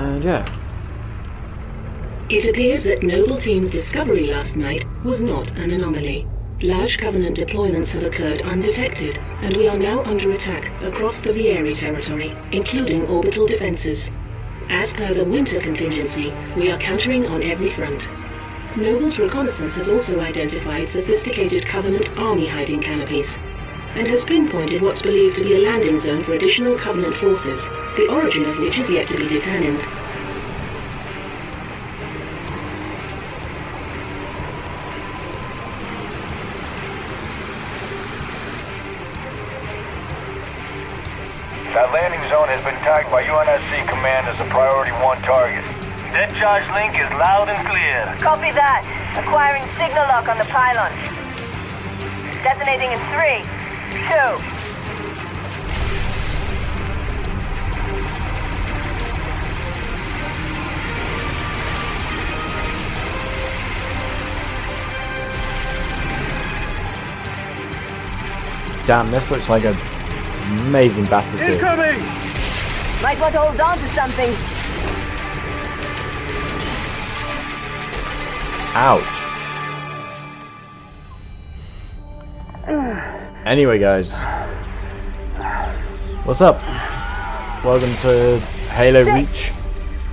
And yeah. It appears that Noble Team's discovery last night was not an anomaly. Large Covenant deployments have occurred undetected, and we are now under attack across the Viery territory, including orbital defenses. As per the winter contingency, we are countering on every front. Noble's reconnaissance has also identified sophisticated Covenant army hiding canopies, and has pinpointed what's believed to be a landing zone for additional Covenant forces, the origin of which is yet to be determined. That landing zone has been tagged by UNSC Command as a Priority 1 target. Dead charge link is loud and clear. Copy that. Acquiring signal lock on the pylon. Detonating in three, two. Damn, this looks like an amazing battlefield. Incoming! Might want to hold on to something. Ouch. Anyway, guys. What's up? Welcome to Halo Six. Reach.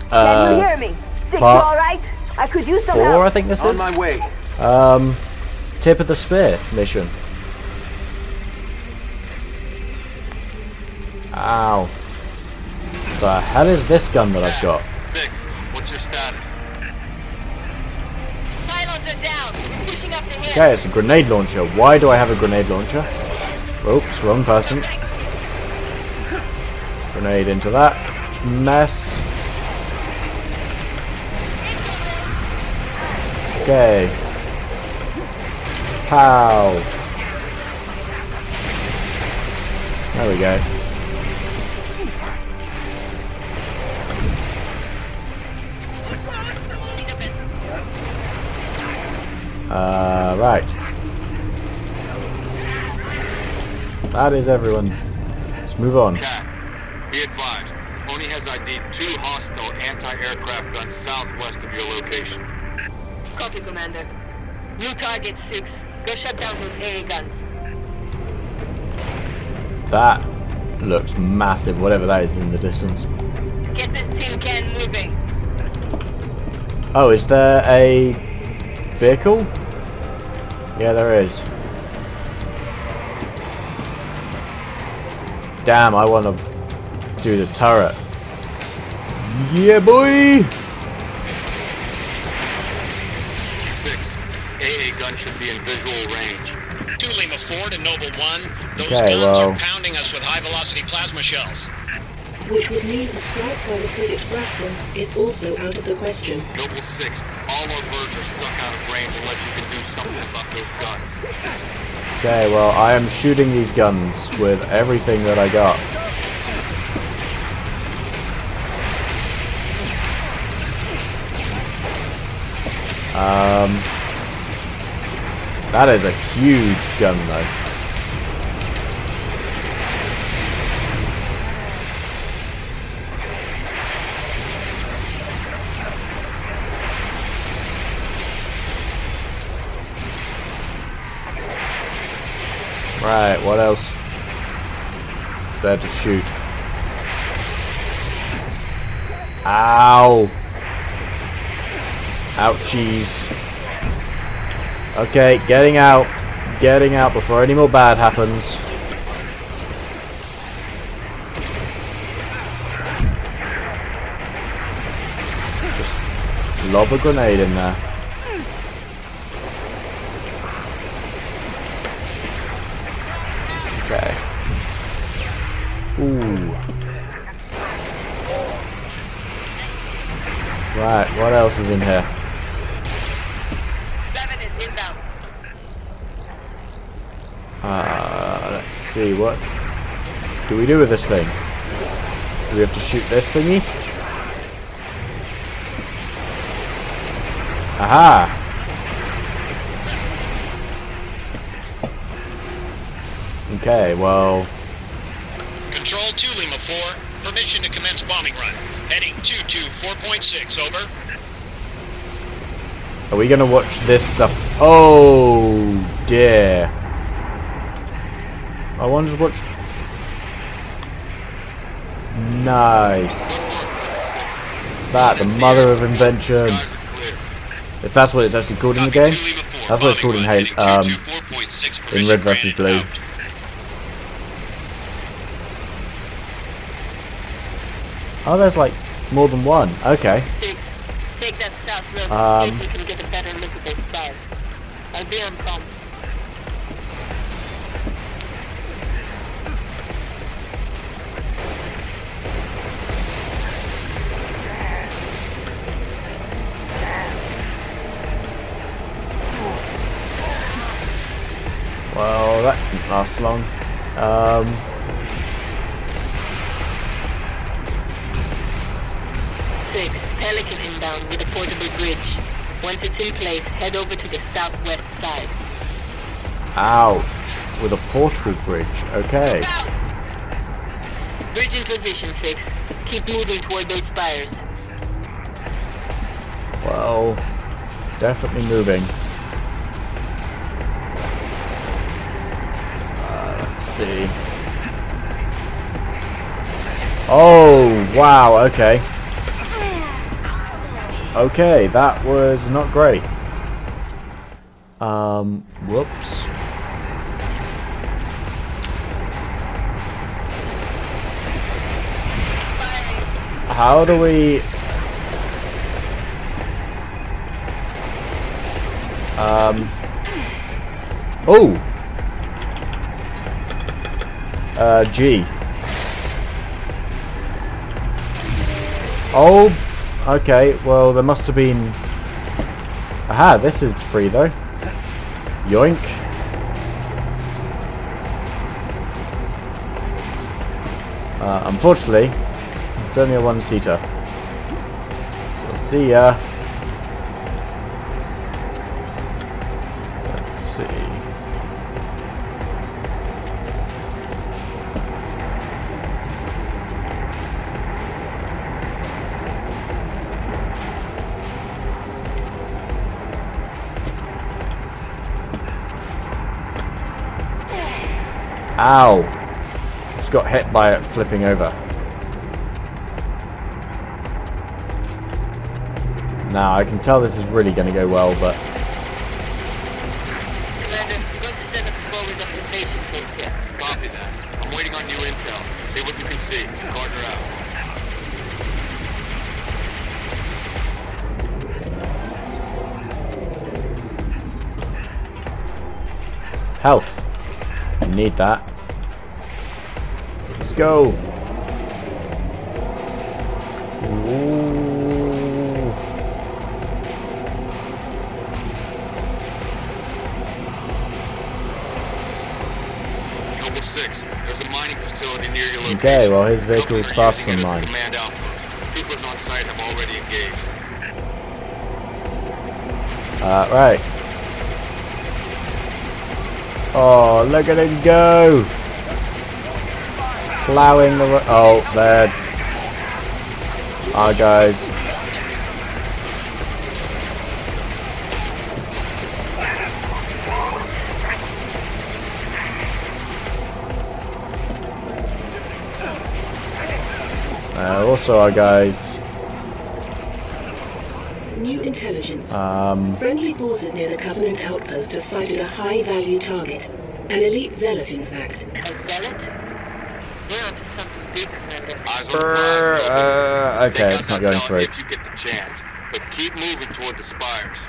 Can you Uh, hear me? Six, part you alright? I could use some four, I think this On is. my way. Um, Tip of the Spear mission. Ow. The hell is this gun that I've got? Six, what's your status? Pylons are down. Pushing up the hill. Okay, it's a grenade launcher. Why do I have a grenade launcher? Oops, wrong person. Grenade into that mess. Okay. Pow. There we go. Uh, right. That is everyone. Let's move on. Kat, be advised. Pony has ID'd two hostile anti-aircraft guns southwest of your location. Copy, Commander. New target six. Go shut down those AA guns. That looks massive, whatever that is in the distance. Get this tin can moving. Oh, is there a vehicle? Yeah, there is. Damn, I want to do the turret. Yeah, boy! Six, AA gun should be in visual range. Two Lima 4 to Noble 1. Those Okay, guns well- are pounding us with high-velocity plasma shells. which would mean a strike by the frigate Grafton is also out of the question. Noble six, all our birds are stuck out of range unless you can do something about those guns. Okay, well, I am shooting these guns with everything that I got. Um, that is a huge gun, though. Right, what else is there to shoot? Ow! Ouchies. Okay, getting out. Getting out before any more bad happens. Just lob a grenade in there. Else is in here? Revenant inbound. Uh, let's see, what do we do with this thing? Do we have to shoot this thingy? Aha! Okay, well, Control 2 Lima 4. Permission to commence bombing run. Heading 224.6, over. Are we gonna watch this stuff? Oh dear. I want to watch. Nice. That, the mother of invention. If that's what it's actually called in the game. That's what it's called in Halo, um, in Red vs Blue. Oh, there's like more than one. Okay. Six. Take that south road Um, see if we can get a better look at those. I'll be on comms. Well, that didn't last long. Um, Six. Pelican inbound with a portable bridge. Once it's in place, head over to the southwest side. ouch. With a portable bridge. Okay. Bridge in position, Six. Keep moving toward those spires. Well, definitely moving. Uh, let's see. Oh, wow, okay. Okay, that was not great. Um, whoops. How do we... Um. Oh. Uh, G. Oh. Okay. Well, there must have been. Aha! This is free though. Yoink. Uh, unfortunately, it's only a one-seater. So see ya. Ow! Just got hit by it flipping over. Now I can tell this is really going to go well, but Commander, we're going to set up a forward observation post here. Copy that. I'm waiting on new intel. See what you can see. Carter out. health. You need that. Go. Ooh. Noble 6, there's a mining facility near your location. Okay, well his vehicle is faster than it as a mine. command outpost. Troopers on site have already engaged. Uh, right. Oh, look at him go! Plowing the ro- Oh, there. Our guys. Uh, also our guys. New intelligence. Um, Friendly forces near the Covenant outpost have sighted a high-value target. An elite zealot, in fact. A zealot? We're onto something big, Commander. Eyes on the Brr, prize, Noble. uh, okay, it's not going through. If you get the chance, but keep moving toward the spires.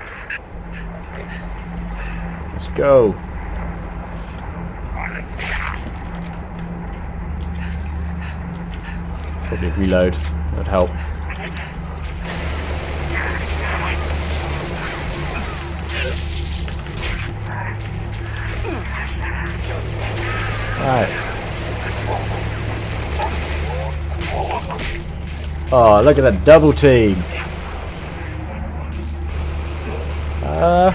Let's go. Probably reload. That'd help. Right. Oh, look at that double team. Uh,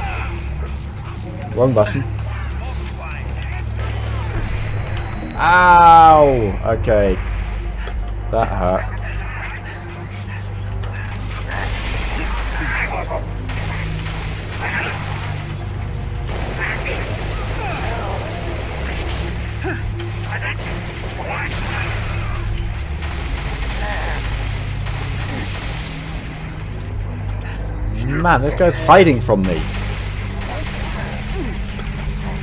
wrong button. Ow! Okay. That hurt. Man, this guy's hiding from me.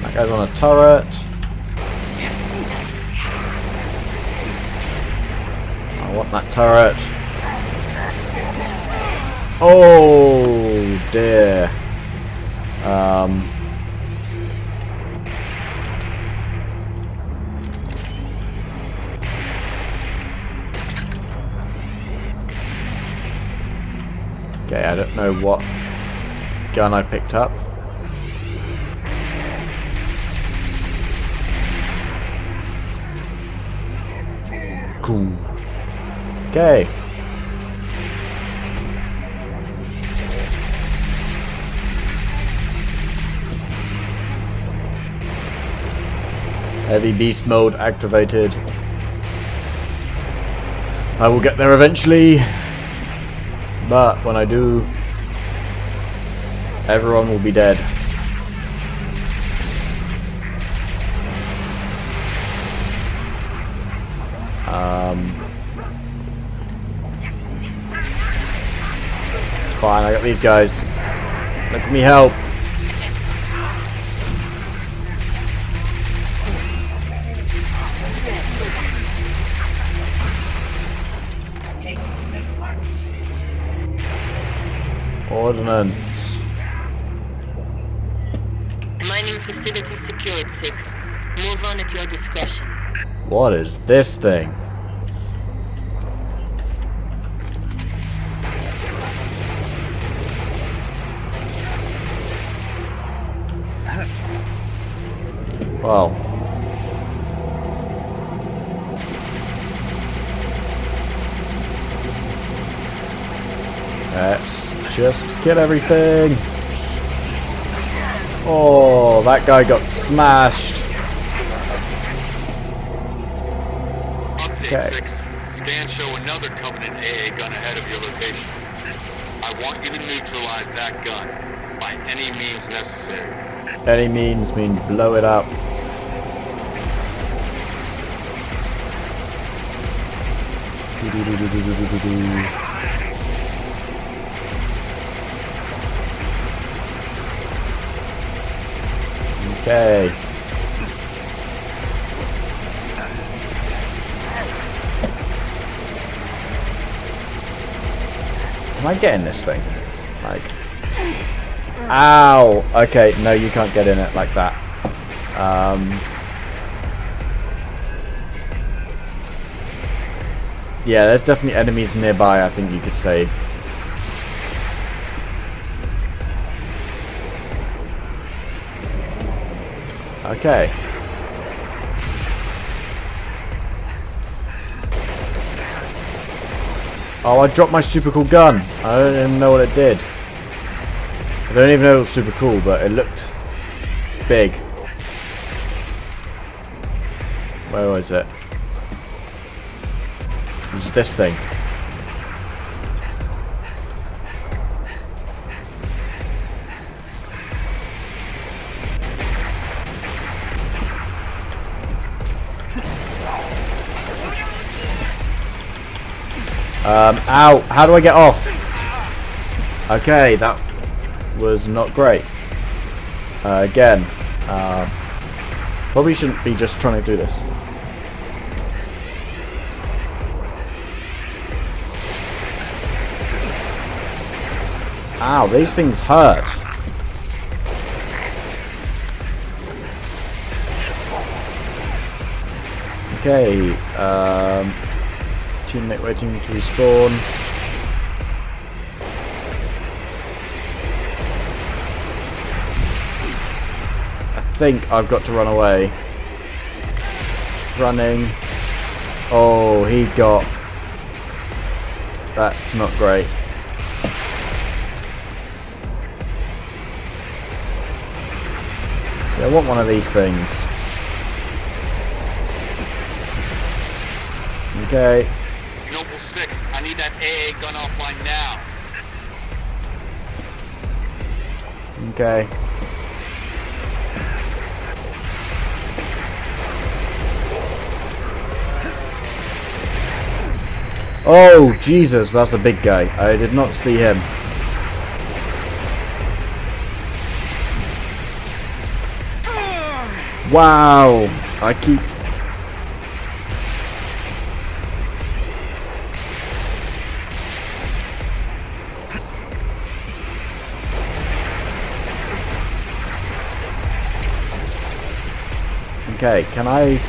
That guy's on a turret. I want that turret. Oh dear. Um. Know what gun I picked up. Cool. Okay. Heavy beast mode activated. I will get there eventually. But when I do, everyone will be dead. Um, it's fine, I got these guys. Look at me help. Ordnance. What is this thing? Well. Let's just kill everything. Oh, that guy got smashed. Okay. 6. Scans show another Covenant AA gun ahead of your location. I want you to neutralize that gun by any means necessary. Any means mean blow it up. Okay. Am I getting this thing? Like, ow! Okay, no, you can't get in it like that. Um, yeah, there's definitely enemies nearby. I think you could say. Okay. Oh, I dropped my super cool gun. I don't even know what it did. I don't even know it was super cool, but it looked big. Where was it? It was this thing. Um, ow! How do I get off? Okay, that was not great. Uh, again, uh, probably shouldn't be just trying to do this. Ow, these things hurt. Okay, um, teammate waiting to respawn. I think I've got to run away. Running. Oh, he got... That's not great. See, I want one of these things. Okay. 6. I need that AA gun offline now. Okay. Oh, Jesus, that's a big guy. I did not see him. Wow, I keep Okay, can I...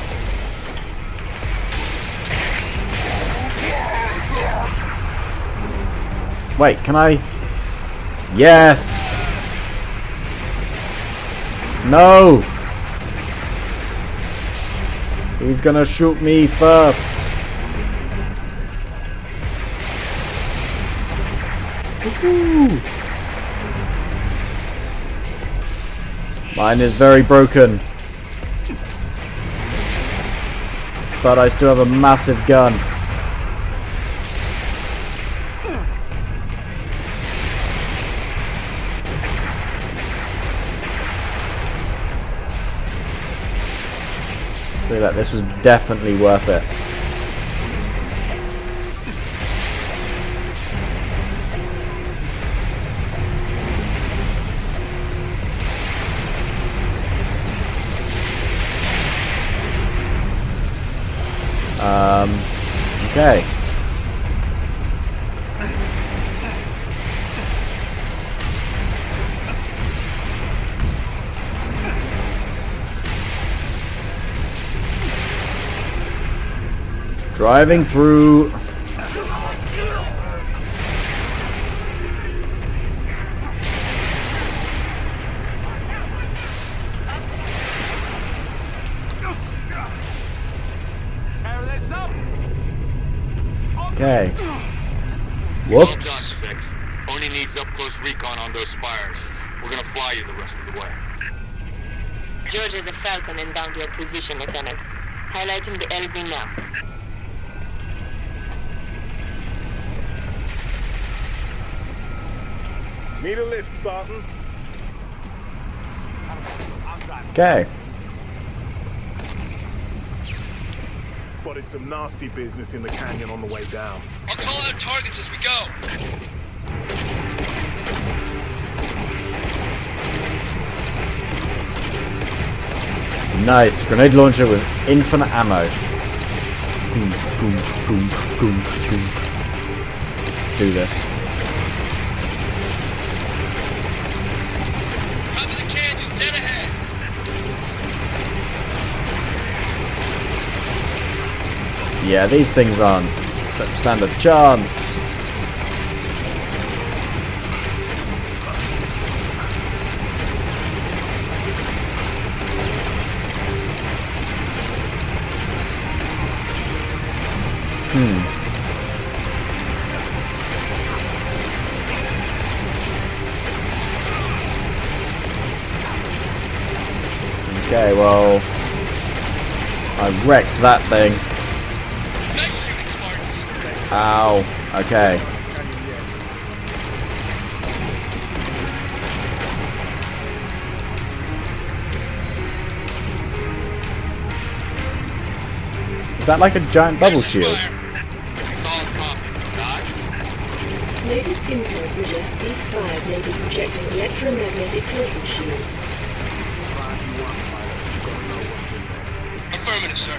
Wait, can I... Yes! No! He's gonna shoot me first. Mine is very broken. But I still have a massive gun. So that this was definitely worth it. Driving through Okay. Well done, Whoops. Six. Only needs up close recon on those spires. We're gonna fly you the rest of the way. George has a Falcon inbound your position, Lieutenant. Highlighting the LZ now. Need a lift, Spartan? Okay. Spotted some nasty business in the canyon on the way down. I'll call out targets as we go. Nice. Grenade launcher with infinite ammo. Boom, boom, boom, boom, boom. Let's do this. Top of the canyon, dead ahead. Yeah, these things aren't stand a chance. Hmm. Okay, well, I wrecked that thing. Nice. Ow. Okay. Is that like a giant bubble shield? Solid copy. Latest intel suggests these spires may be projecting electromagnetic cloaking shields. Affirmative, sir.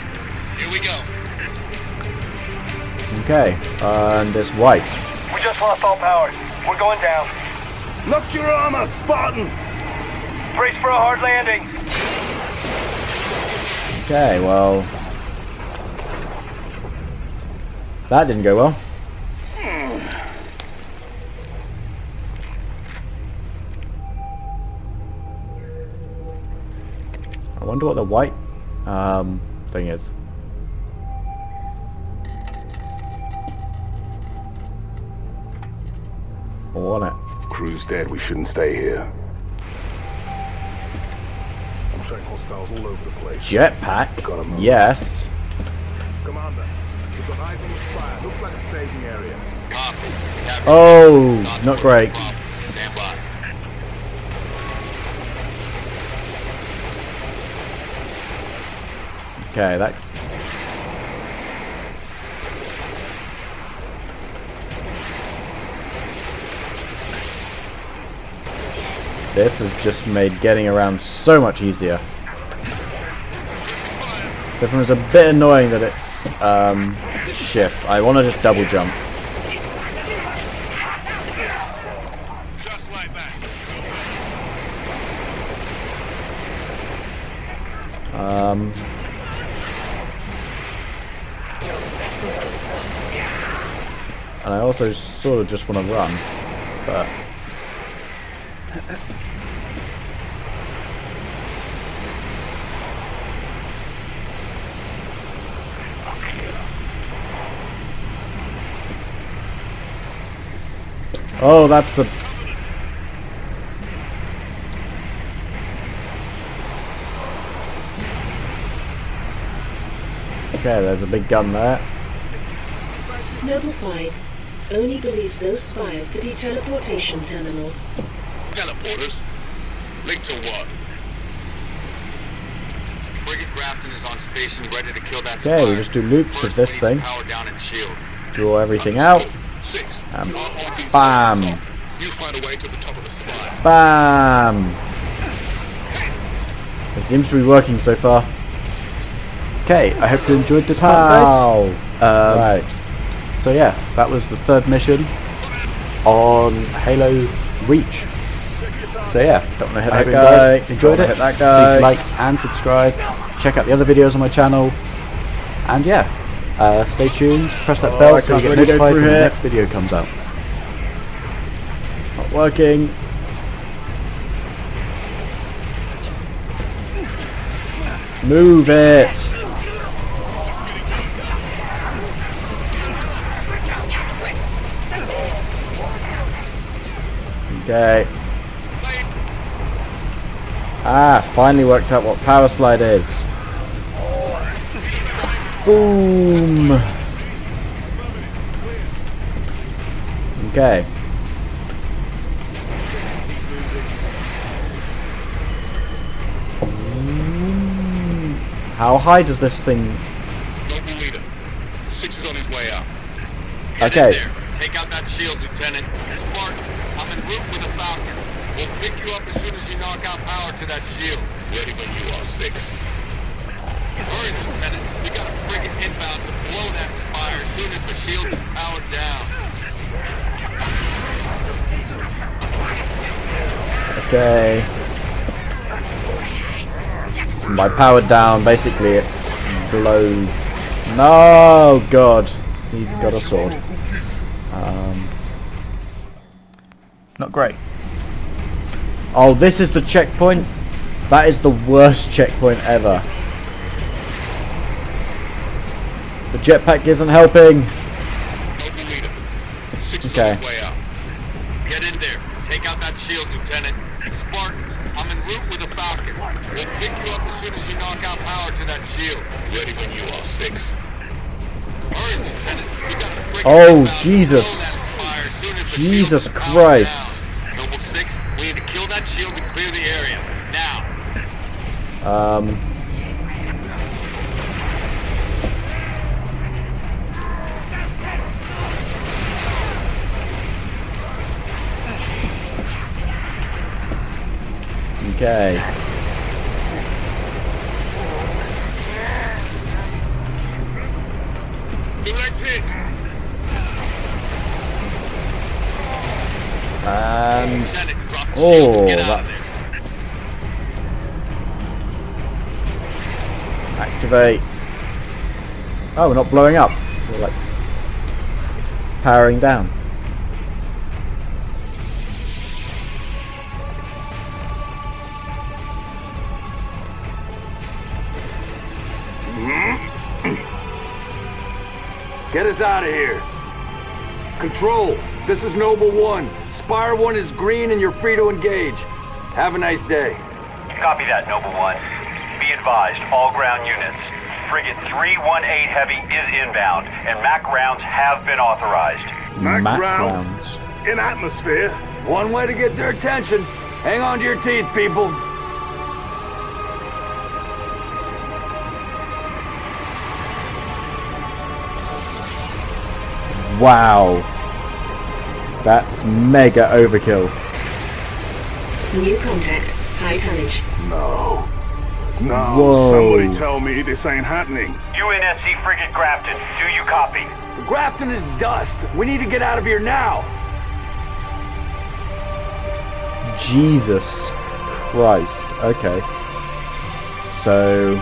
Here we go. Okay. and it's white. We just lost all powers. We're going down. Lock your armor, Spartan! Brace for a hard landing. Okay, well. That didn't go well. I wonder what the white um, thing is. I want it. Crew's dead. We shouldn't stay here. I'm showing hostiles all over the place. Jetpack? Gotta move. Yes. Commander, we've got eyes on the spire. Looks like a staging area. Copy. Captain. Oh, not great. Problem. Stand by. Okay, that. This has just made getting around so much easier. This one's a bit annoying that it's um, shift. I want to just double jump. Um, and I also sort of just want to run, but Oh, that's a Okay, there's a big gun there. Noble 5 only believes those spires to be teleportation terminals. Teleporters? Link to what? Frigate Grafton is on station ready to kill that Okay, we just do loops First, of this we need to thing. Power down and shield. Draw everything out. Six. Um, I'll hold these bam. You find a way to the top of the spire. Bam! It seems to be working so far. Okay, I hope you enjoyed this part, guys. Um, right. So yeah, that was the third mission on Halo Reach. So yeah, Don't wanna hit I that guy. enjoyed, enjoyed it. hit that guy. Please like and subscribe. Check out the other videos on my channel. And yeah, uh, stay tuned. Press that Oh, bell so you get really notified when the next video comes out. Not working. Move it! Okay. Ah, finally worked out what power slide is. Boom! Okay. How high does this thing... Noble leader. Six is on his way out. Get Okay. in. Take out that shield, Lieutenant. Spartans, I'm en route with a Falcon. We'll pick you up as soon as you knock out power to that shield. Ready when you are, Six. Hurry, Lieutenant. We got a frigate inbound to blow that spire as soon as the shield is powered down. Okay. By powered down, basically it's blow... No, God. He's got a sword. Um, not great. Oh, this is the checkpoint? That is the worst checkpoint ever. The jetpack isn't helping. Noble leader. Six is Okay. on his way out. Get in there. Take out that shield, Lieutenant. Spartans, I'm en route with a Falcon. We'll pick you up as soon as you knock out power to that shield. Ready when you are, Six. Hurry, Lieutenant. We got a frigate Oh, Jesus. blow as soon as the Jesus shield is powered Christ. Noble Six, we need to kill that shield and clear the area. Now. Um, okay. Direct hit. Um, and Lieutenant, drop the Oh, shield and get out that- activate. Oh, we're not blowing up. We're like powering down. Get us out of here. Control, this is Noble One. Spire One is green and you're free to engage. Have a nice day. Copy that, Noble One. Be advised, all ground units. Frigate 318 Heavy is inbound, and MAC rounds have been authorized. Mac Mac rounds. rounds. In atmosphere. One way to get their attention. Hang on to your teeth, people. Wow. That's mega overkill. New contact. High tonnage. No. No, Whoa. somebody tell me this ain't happening. UNSC frigate Grafton, do you copy? The Grafton is dust. We need to get out of here now. Jesus Christ. Okay. So